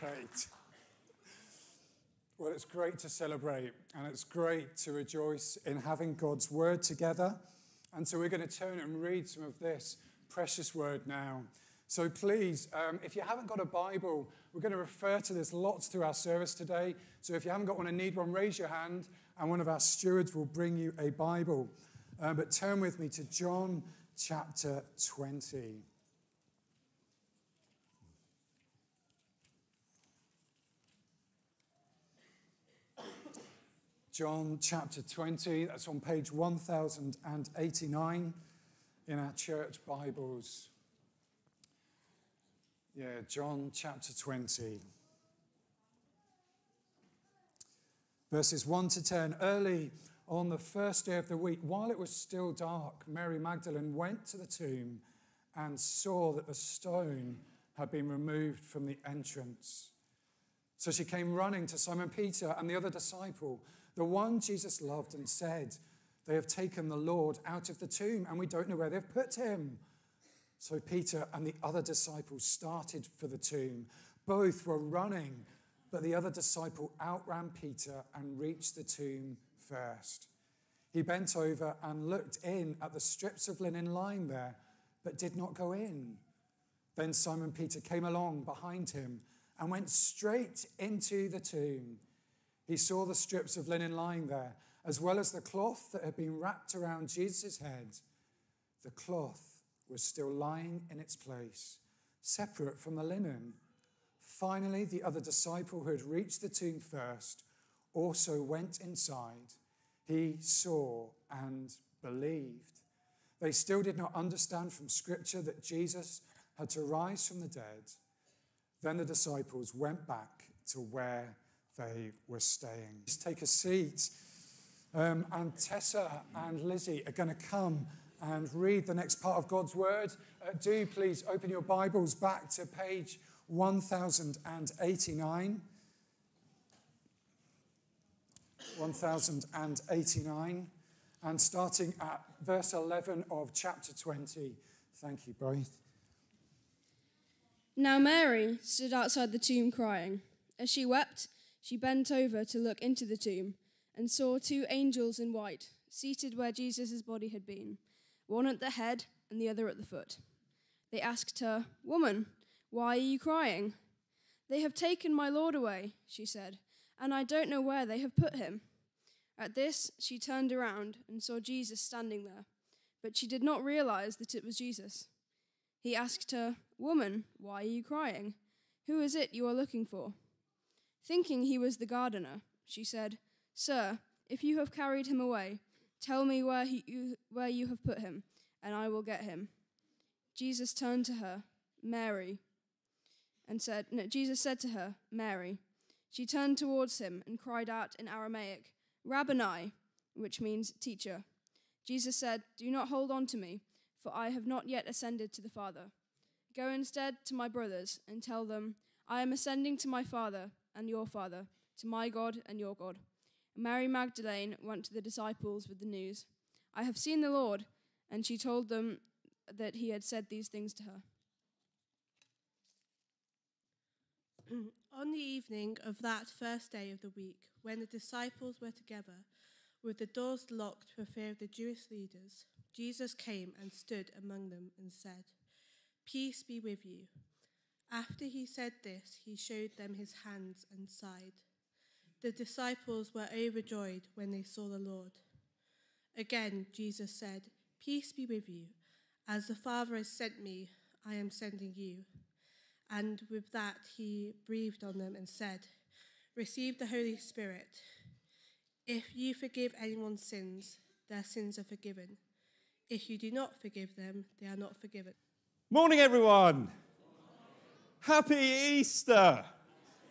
Great. Well, it's great to celebrate and it's great to rejoice in having God's word together. And so we're going to turn and read some of this precious word now. So please, um, if you haven't got a Bible, we're going to refer to this lots through our service today. So if you haven't got one and need one, raise your hand and one of our stewards will bring you a Bible. Um, but turn with me to John chapter 20. John chapter 20, that's on page 1089 in our church Bibles. Yeah, John chapter 20. Verses 1 to 10. Early on the first day of the week, while it was still dark, Mary Magdalene went to the tomb and saw that the stone had been removed from the entrance. So she came running to Simon Peter and the other disciple the one Jesus loved, and said, They have taken the Lord out of the tomb, and we don't know where they've put him. So Peter and the other disciples started for the tomb. Both were running, but the other disciple outran Peter and reached the tomb first. He bent over and looked in at the strips of linen lying there, but did not go in. Then Simon Peter came along behind him and went straight into the tomb. He saw the strips of linen lying there, as well as the cloth that had been wrapped around Jesus' head. The cloth was still lying in its place, separate from the linen. Finally, the other disciple who had reached the tomb first also went inside. He saw and believed. They still did not understand from Scripture that Jesus had to rise from the dead. Then the disciples went back to where they were staying. Just take a seat. Um, and Tessa and Lizzie are going to come and read the next part of God's Word. Uh, do please open your Bibles back to page 1089. 1089. And starting at verse 11 of chapter 20. Thank you, both. Now Mary stood outside the tomb crying. As she wept, she bent over to look into the tomb and saw two angels in white seated where Jesus' body had been, one at the head and the other at the foot. They asked her, Woman, why are you crying? They have taken my Lord away, she said, and I don't know where they have put him. At this, she turned around and saw Jesus standing there, but she did not realize that it was Jesus. He asked her, Woman, why are you crying? Who is it you are looking for? Thinking he was the gardener, she said, Sir, if you have carried him away, tell me where, he, you, where you have put him, and I will get him. Jesus turned to her, Mary, and said, no, Jesus said to her, Mary. She turned towards him and cried out in Aramaic, Rabboni, which means teacher. Jesus said, Do not hold on to me, for I have not yet ascended to the Father. Go instead to my brothers and tell them, I am ascending to my Father and your Father, to my God and your God. Mary Magdalene went to the disciples with the news I have seen the Lord, and she told them that he had said these things to her. On the evening of that first day of the week, when the disciples were together, with the doors locked for fear of the Jewish leaders, Jesus came and stood among them and said, Peace be with you. After he said this, he showed them his hands and side. The disciples were overjoyed when they saw the Lord. Again, Jesus said, Peace be with you. As the Father has sent me, I am sending you. And with that, he breathed on them and said, Receive the Holy Spirit. If you forgive anyone's sins, their sins are forgiven. If you do not forgive them, they are not forgiven. Morning, everyone. Happy Easter!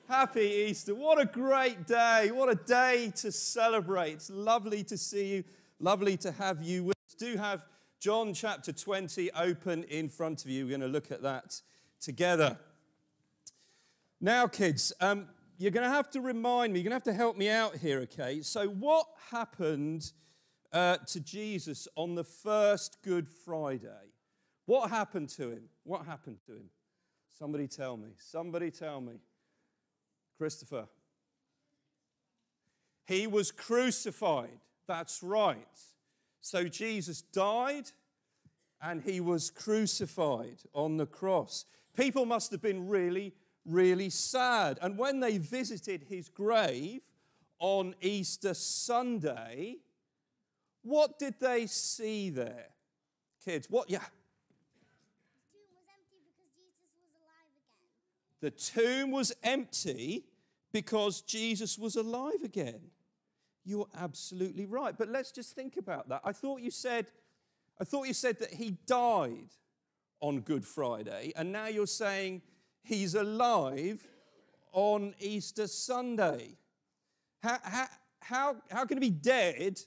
Happy Easter. What a great day. What a day to celebrate. It's lovely to see you. Lovely to have you with us. Do have John chapter 20 open in front of you. We're going to look at that together. Now, kids, um, you're going to have to remind me, you're going to have to help me out here, okay? So, what happened uh, to Jesus on the first Good Friday? What happened to him? What happened to him? Somebody tell me. Somebody tell me. Christopher. He was crucified. That's right. So Jesus died and he was crucified on the cross. People must have been really, really sad. And when they visited his grave on Easter Sunday, what did they see there? Kids, what? Yeah. The tomb was empty because Jesus was alive again. You're absolutely right. But let's just think about that. I thought you said I thought you said that he died on Good Friday, and now you're saying he's alive on Easter Sunday. How, how, how, how can he be dead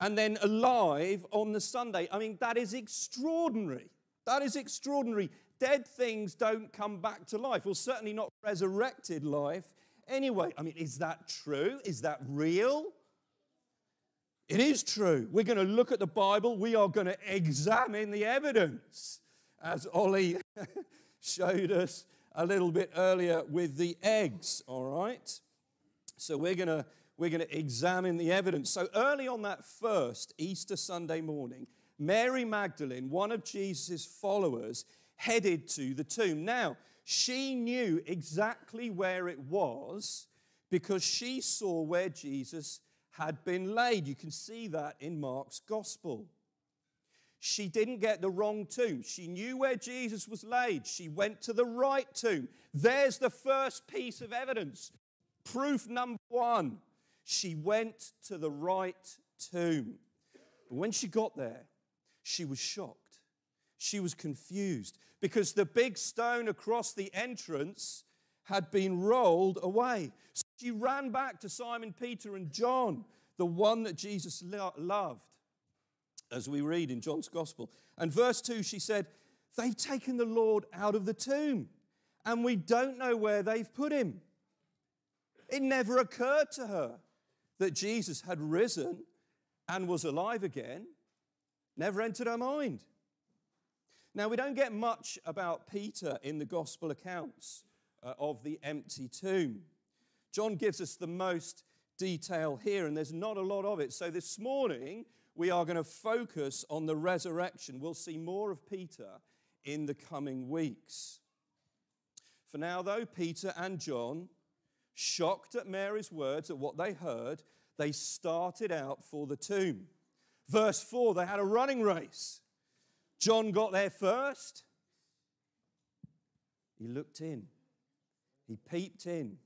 and then alive on the Sunday? I mean, that is extraordinary. That is extraordinary. Dead things don't come back to life, or certainly not resurrected life. Anyway, I mean, is that true? Is that real? It is true. We're going to look at the Bible. We are going to examine the evidence, as Ollie showed us a little bit earlier with the eggs, all right? So we're going to we're going to examine the evidence. So early on that first Easter Sunday morning, Mary Magdalene, one of Jesus' followers, headed to the tomb. Now, she knew exactly where it was because she saw where Jesus had been laid. You can see that in Mark's gospel. She didn't get the wrong tomb. She knew where Jesus was laid. She went to the right tomb. There's the first piece of evidence. Proof number one she went to the right tomb. But when she got there, she was shocked. She was confused because the big stone across the entrance had been rolled away. So she ran back to Simon Peter and John, the one that Jesus loved, as we read in John's Gospel. And verse 2, she said, They've taken the Lord out of the tomb, and we don't know where they've put him. It never occurred to her that Jesus had risen and was alive again. Never entered her mind. Now, we don't get much about Peter in the gospel accounts uh, of the empty tomb. John gives us the most detail here, and there's not a lot of it. So this morning, we are going to focus on the resurrection. We'll see more of Peter in the coming weeks. For now, though, Peter and John, shocked at Mary's words, at what they heard, they started out for the tomb. Verse 4, they had a running race. John got there first. He looked in. He peeped in.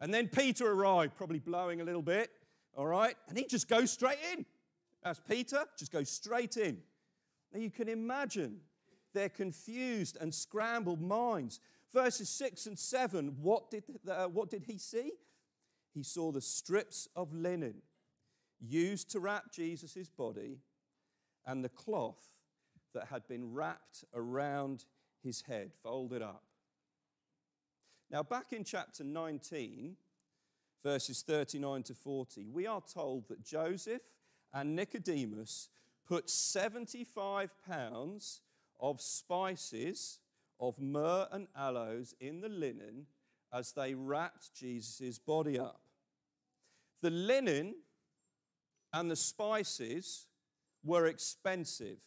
And then Peter arrived, probably blowing a little bit, all right? And he just goes straight in. As Peter, just goes straight in. Now you can imagine their confused and scrambled minds. Verses 6 and 7, what did, uh, what did he see? He saw the strips of linen used to wrap Jesus' body and the cloth that had been wrapped around his head, folded up. Now, back in chapter 19, verses 39 to 40, we are told that Joseph and Nicodemus put 75 pounds of spices of myrrh and aloes in the linen as they wrapped Jesus' body up. The linen and the spices were expensive,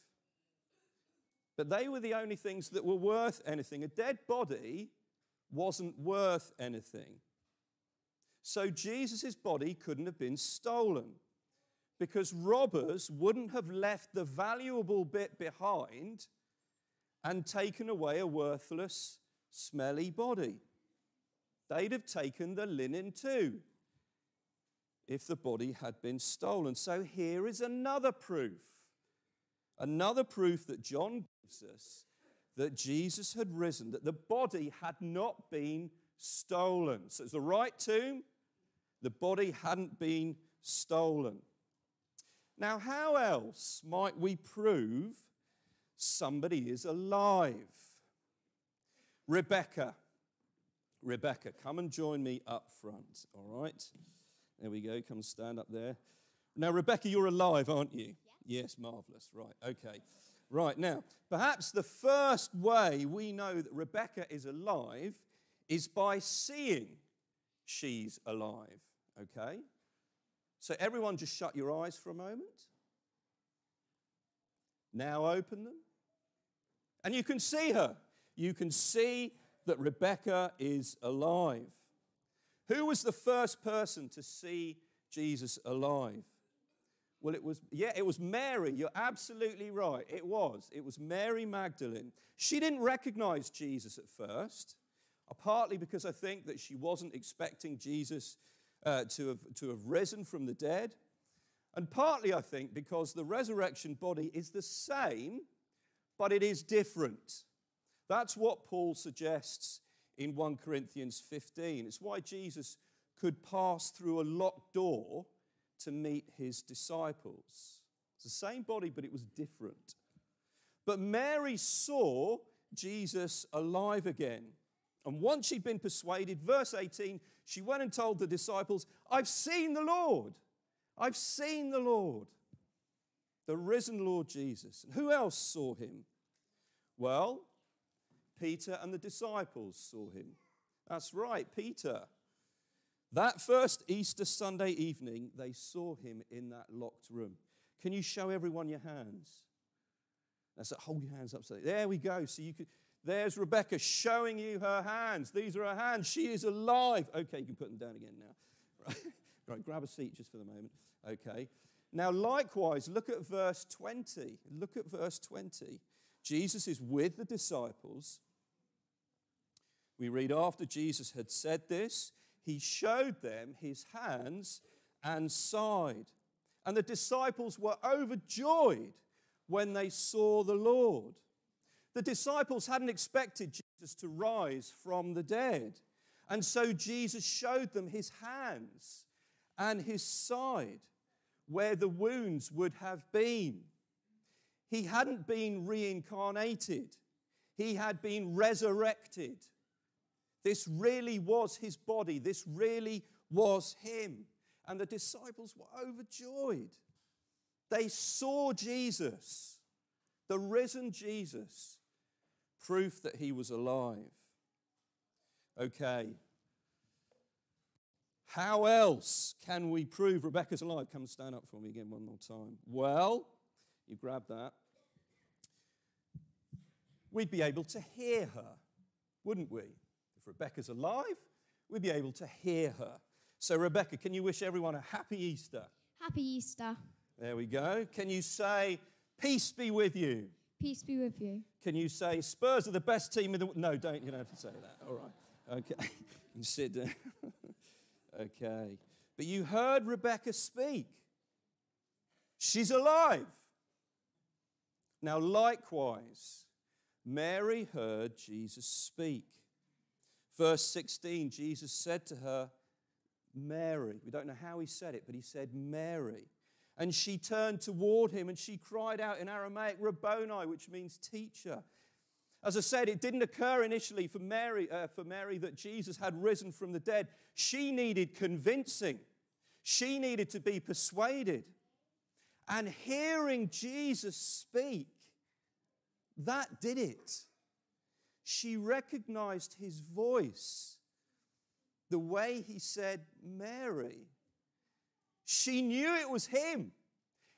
but they were the only things that were worth anything. A dead body wasn't worth anything. So Jesus' body couldn't have been stolen because robbers wouldn't have left the valuable bit behind and taken away a worthless, smelly body. They'd have taken the linen too if the body had been stolen. So here is another proof, another proof that John gives us that Jesus had risen, that the body had not been stolen. So it's the right tomb, the body hadn't been stolen. Now, how else might we prove somebody is alive? Rebecca. Rebecca, come and join me up front, all right? There we go, come stand up there. Now, Rebecca, you're alive, aren't you? Yes, marvelous, right, okay. Right, now, perhaps the first way we know that Rebecca is alive is by seeing she's alive. Okay? So, everyone, just shut your eyes for a moment. Now open them. And you can see her. You can see that Rebecca is alive. Who was the first person to see Jesus alive? Well, it was, yeah, it was Mary. You're absolutely right. It was. It was Mary Magdalene. She didn't recognize Jesus at first, uh, partly because I think that she wasn't expecting Jesus uh, to, have, to have risen from the dead, and partly I think because the resurrection body is the same, but it is different. That's what Paul suggests in 1 Corinthians 15. It's why Jesus could pass through a locked door to meet his disciples. It's the same body, but it was different. But Mary saw Jesus alive again. And once she'd been persuaded, verse 18, she went and told the disciples, I've seen the Lord. I've seen the Lord, the risen Lord Jesus. And who else saw him? Well, Peter and the disciples saw him. That's right, Peter. That first Easter Sunday evening, they saw him in that locked room. Can you show everyone your hands? That's it. Hold your hands up. So there we go. So you could. There's Rebecca showing you her hands. These are her hands. She is alive. Okay, you can put them down again now. Right, right grab a seat just for the moment. Okay. Now, likewise, look at verse 20. Look at verse 20. Jesus is with the disciples. We read after Jesus had said this, he showed them his hands and side. And the disciples were overjoyed when they saw the Lord. The disciples hadn't expected Jesus to rise from the dead. And so Jesus showed them his hands and his side where the wounds would have been. He hadn't been reincarnated, he had been resurrected. This really was his body, this really was him. And the disciples were overjoyed. They saw Jesus, the risen Jesus, proof that he was alive. Okay. How else can we prove Rebecca's alive? Come stand up for me again one more time. Well, you grab that. We'd be able to hear her, wouldn't we? If Rebecca's alive, we'd be able to hear her. So, Rebecca, can you wish everyone a happy Easter? Happy Easter. There we go. Can you say, Peace be with you? Peace be with you. Can you say, Spurs are the best team in the world? No, don't. You don't have to say that. All right. Okay. you sit down. okay. But you heard Rebecca speak. She's alive. Now, likewise, Mary heard Jesus speak. Verse 16, Jesus said to her, Mary. We don't know how he said it, but he said, Mary. And she turned toward him and she cried out in Aramaic, Rabboni, which means teacher. As I said, it didn't occur initially for Mary, uh, for Mary that Jesus had risen from the dead. She needed convincing, she needed to be persuaded. And hearing Jesus speak, that did it. She recognized his voice, the way he said, Mary. She knew it was him.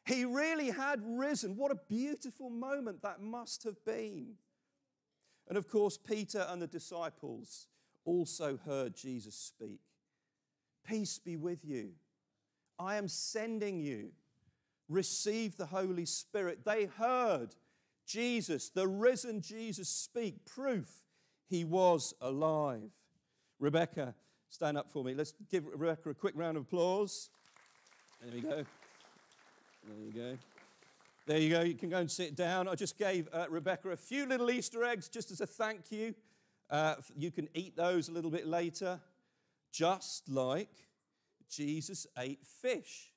He really had risen. What a beautiful moment that must have been. And of course, Peter and the disciples also heard Jesus speak Peace be with you. I am sending you. Receive the Holy Spirit. They heard Jesus, the risen Jesus, speak, proof he was alive. Rebecca, stand up for me. Let's give Rebecca a quick round of applause. There we go. There you go. There you go. You can go and sit down. I just gave uh, Rebecca a few little Easter eggs just as a thank you. Uh, you can eat those a little bit later, just like Jesus ate fish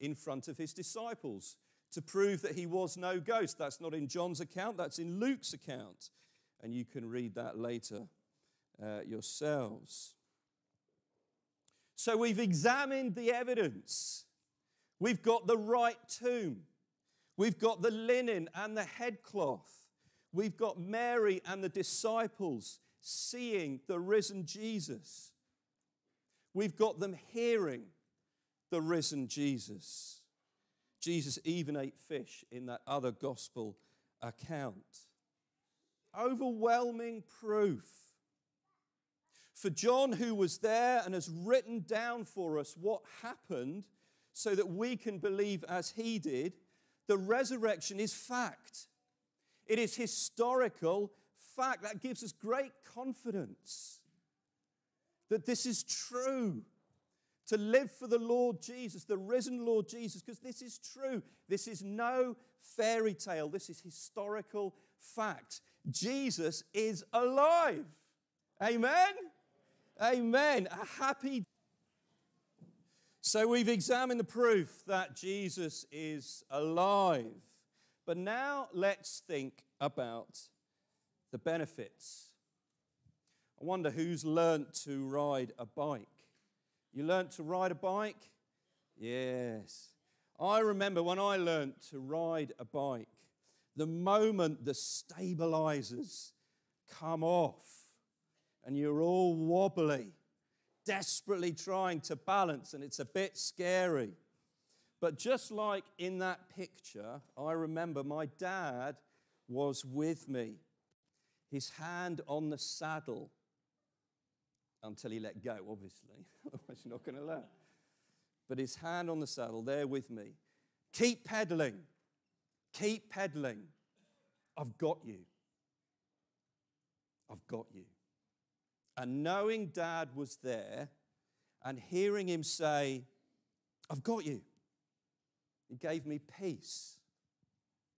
in front of his disciples to prove that he was no ghost. That's not in John's account, that's in Luke's account. And you can read that later uh, yourselves. So we've examined the evidence. We've got the right tomb. We've got the linen and the headcloth. We've got Mary and the disciples seeing the risen Jesus. We've got them hearing the risen Jesus. Jesus even ate fish in that other gospel account. Overwhelming proof. For John, who was there and has written down for us what happened so that we can believe as he did, the resurrection is fact. It is historical fact. That gives us great confidence that this is true. To live for the Lord Jesus, the risen Lord Jesus, because this is true. This is no fairy tale, this is historical fact. Jesus is alive. Amen? Amen. A happy. So we've examined the proof that Jesus is alive. But now let's think about the benefits. I wonder who's learnt to ride a bike. You learnt to ride a bike? Yes. I remember when I learnt to ride a bike, the moment the stabilizers come off and you're all wobbly, desperately trying to balance, and it's a bit scary. But just like in that picture, I remember my dad was with me, his hand on the saddle until he let go, obviously. Otherwise, you're not going to learn. But his hand on the saddle, there with me. Keep pedaling. Keep pedaling. I've got you. I've got you. And knowing dad was there and hearing him say, I've got you, it gave me peace.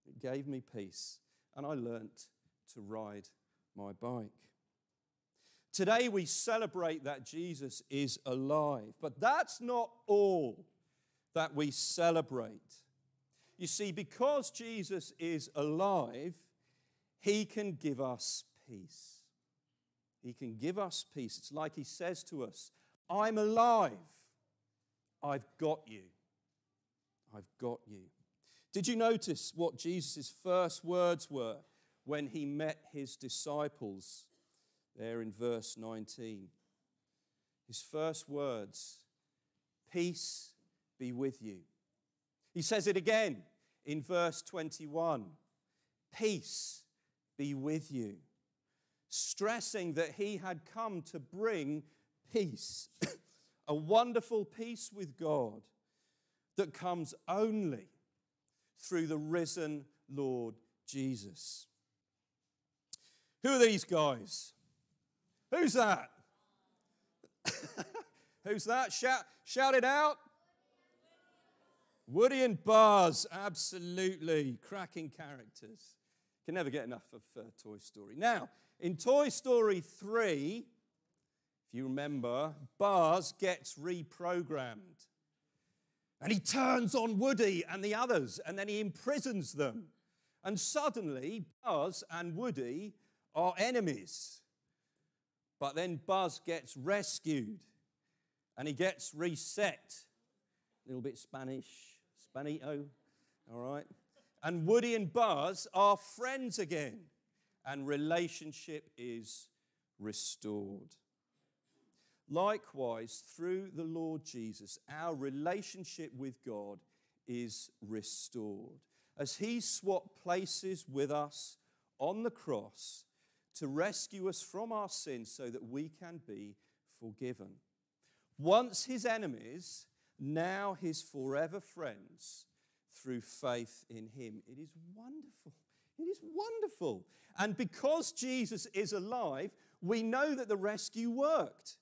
It gave me peace. And I learnt to ride my bike. Today we celebrate that Jesus is alive, but that's not all that we celebrate. You see, because Jesus is alive, he can give us peace. He can give us peace. It's like he says to us, I'm alive. I've got you. I've got you. Did you notice what Jesus' first words were when he met his disciples? There in verse 19. His first words, Peace be with you. He says it again in verse 21 Peace be with you. Stressing that he had come to bring peace, a wonderful peace with God that comes only through the risen Lord Jesus. Who are these guys? Who's that? Who's that? Shout, shout it out. Woody and Buzz, absolutely cracking characters. Can never get enough of uh, Toy Story. Now, in Toy Story 3, if you remember, Buzz gets reprogrammed. And he turns on Woody and the others, and then he imprisons them. And suddenly, Buzz and Woody are enemies. But then Buzz gets rescued and he gets reset. A little bit Spanish, Spanito, all right? And Woody and Buzz are friends again, and relationship is restored. Likewise, through the Lord Jesus, our relationship with God is restored. As He swapped places with us on the cross, to rescue us from our sins so that we can be forgiven. Once his enemies, now his forever friends through faith in him. It is wonderful. It is wonderful. And because Jesus is alive, we know that the rescue worked.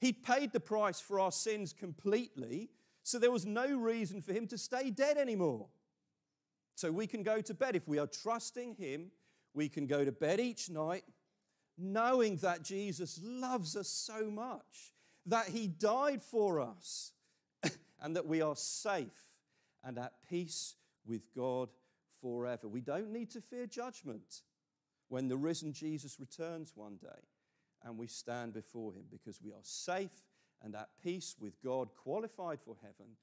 He paid the price for our sins completely, so there was no reason for him to stay dead anymore. So we can go to bed if we are trusting him we can go to bed each night knowing that Jesus loves us so much, that he died for us, and that we are safe and at peace with God forever. We don't need to fear judgment when the risen Jesus returns one day and we stand before him because we are safe and at peace with God, qualified for heaven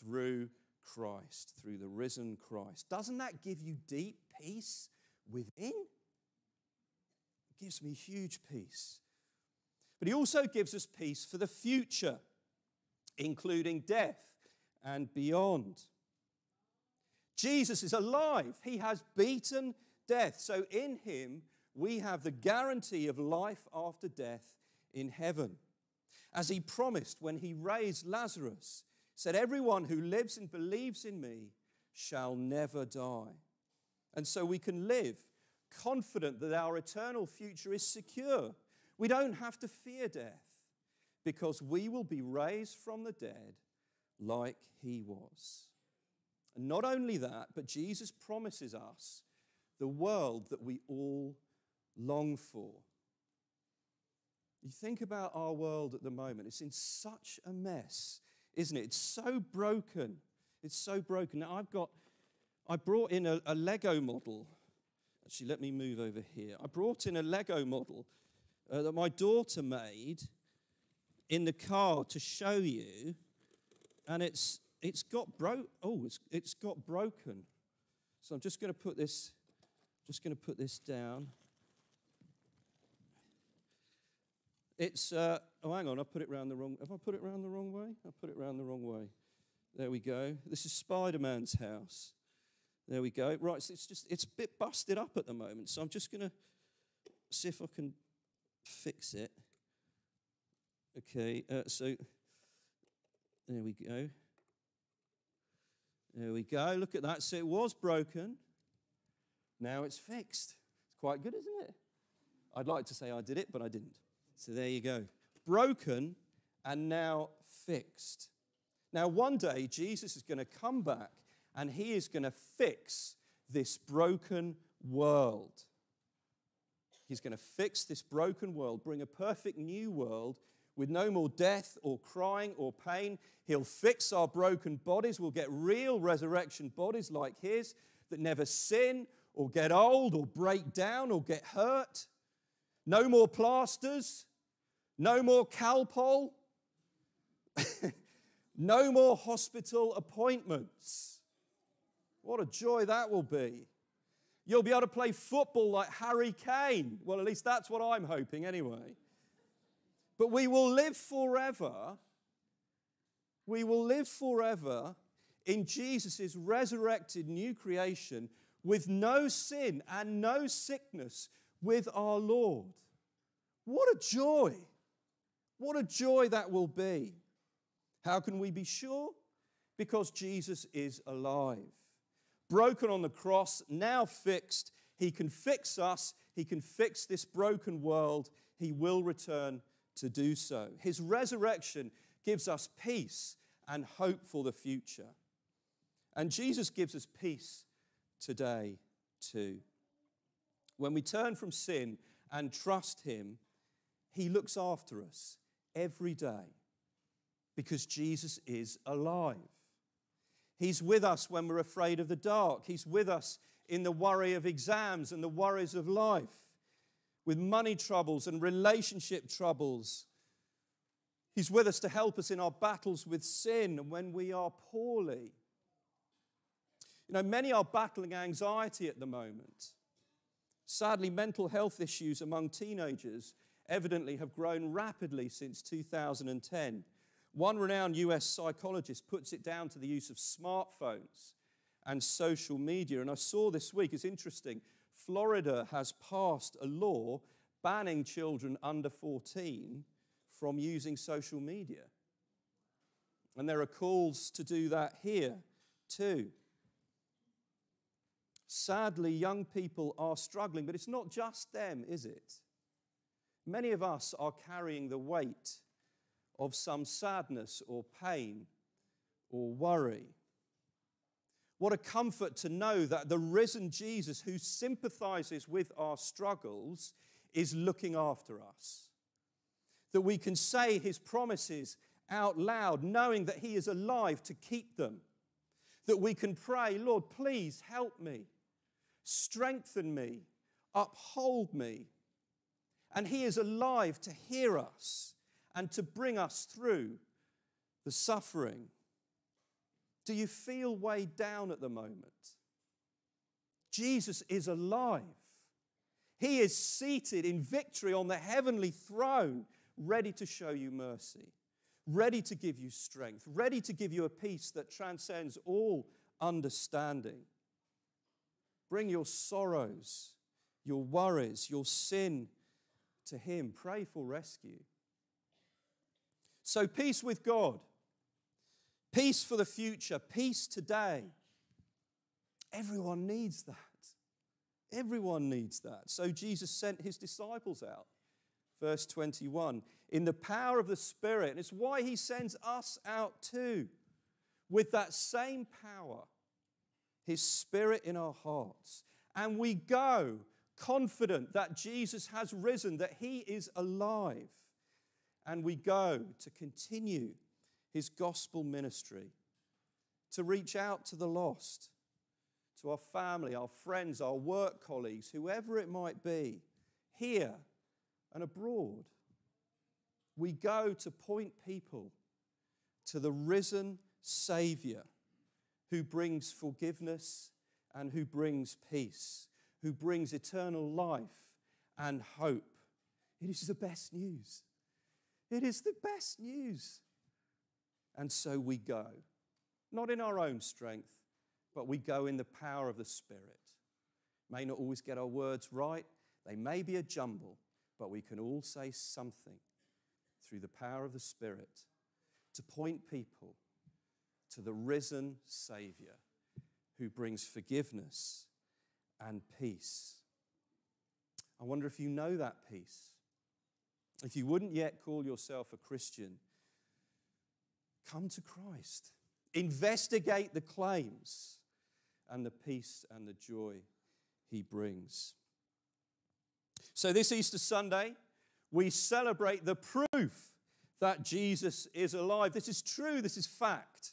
through Christ, through the risen Christ. Doesn't that give you deep peace within? It gives me huge peace. But he also gives us peace for the future, including death and beyond. Jesus is alive. He has beaten death. So in him, we have the guarantee of life after death in heaven. As he promised when he raised Lazarus, said, Everyone who lives and believes in me shall never die. And so we can live confident that our eternal future is secure. We don't have to fear death because we will be raised from the dead like he was. And not only that, but Jesus promises us the world that we all long for. You think about our world at the moment, it's in such a mess, isn't it? It's so broken. It's so broken. Now, I've got, I brought in a, a Lego model. Actually, let me move over here. I brought in a Lego model uh, that my daughter made in the car to show you, and it's it's got bro oh it's, it's got broken. So I'm just going to put this just going to put this down. It's, uh, oh, hang on, I put it round the wrong, have I put it round the wrong way? I put it round the wrong way. There we go. This is Spider Man's house. There we go. Right, so it's just, it's a bit busted up at the moment, so I'm just going to see if I can fix it. Okay, uh, so there we go. There we go. Look at that. So it was broken. Now it's fixed. It's quite good, isn't it? I'd like to say I did it, but I didn't. So there you go. Broken and now fixed. Now, one day, Jesus is going to come back and he is going to fix this broken world. He's going to fix this broken world, bring a perfect new world with no more death or crying or pain. He'll fix our broken bodies. We'll get real resurrection bodies like his that never sin or get old or break down or get hurt. No more plasters. No more Calpol. no more hospital appointments. What a joy that will be. You'll be able to play football like Harry Kane. Well, at least that's what I'm hoping, anyway. But we will live forever. We will live forever in Jesus' resurrected new creation with no sin and no sickness with our Lord. What a joy! What a joy that will be. How can we be sure? Because Jesus is alive. Broken on the cross, now fixed. He can fix us, He can fix this broken world. He will return to do so. His resurrection gives us peace and hope for the future. And Jesus gives us peace today too. When we turn from sin and trust Him, He looks after us every day because Jesus is alive. He's with us when we're afraid of the dark. He's with us in the worry of exams and the worries of life, with money troubles and relationship troubles. He's with us to help us in our battles with sin and when we are poorly. You know, many are battling anxiety at the moment. Sadly, mental health issues among teenagers evidently have grown rapidly since 2010. One renowned US psychologist puts it down to the use of smartphones and social media. And I saw this week, it's interesting, Florida has passed a law banning children under 14 from using social media. And there are calls to do that here too. Sadly, young people are struggling, but it's not just them, is it? Many of us are carrying the weight of some sadness or pain or worry. What a comfort to know that the risen Jesus, who sympathizes with our struggles, is looking after us. That we can say his promises out loud, knowing that he is alive to keep them. That we can pray, Lord, please help me strengthen me, uphold me. And He is alive to hear us and to bring us through the suffering. Do you feel weighed down at the moment? Jesus is alive. He is seated in victory on the heavenly throne, ready to show you mercy, ready to give you strength, ready to give you a peace that transcends all understanding. Bring your sorrows, your worries, your sin to Him. Pray for rescue. So, peace with God, peace for the future, peace today. Everyone needs that. Everyone needs that. So, Jesus sent His disciples out. Verse 21 in the power of the Spirit. And it's why He sends us out too, with that same power, His Spirit in our hearts. And we go confident that Jesus has risen, that He is alive and we go to continue his gospel ministry, to reach out to the lost, to our family, our friends, our work colleagues, whoever it might be, here and abroad. We go to point people to the risen Savior who brings forgiveness and who brings peace, who brings eternal life and hope. It is the best news. It is the best news. And so we go, not in our own strength, but we go in the power of the Spirit. May not always get our words right, they may be a jumble, but we can all say something through the power of the Spirit to point people to the risen Savior who brings forgiveness and peace. I wonder if you know that peace. If you wouldn't yet call yourself a Christian, come to Christ. Investigate the claims and the peace and the joy he brings. So, this Easter Sunday, we celebrate the proof that Jesus is alive. This is true, this is fact.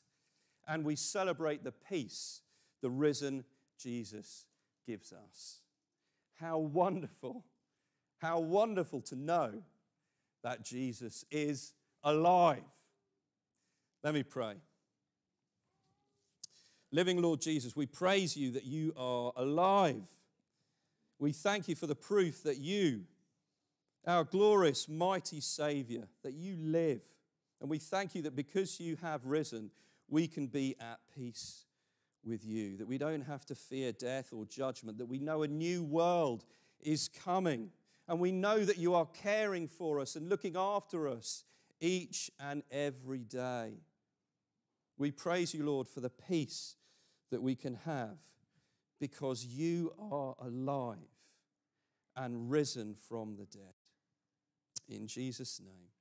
And we celebrate the peace the risen Jesus gives us. How wonderful, how wonderful to know that Jesus is alive. Let me pray. Living Lord Jesus, we praise you that you are alive. We thank you for the proof that you, our glorious, mighty Savior, that you live. And we thank you that because you have risen, we can be at peace with you, that we don't have to fear death or judgment, that we know a new world is coming and we know that you are caring for us and looking after us each and every day. We praise you, Lord, for the peace that we can have because you are alive and risen from the dead. In Jesus' name.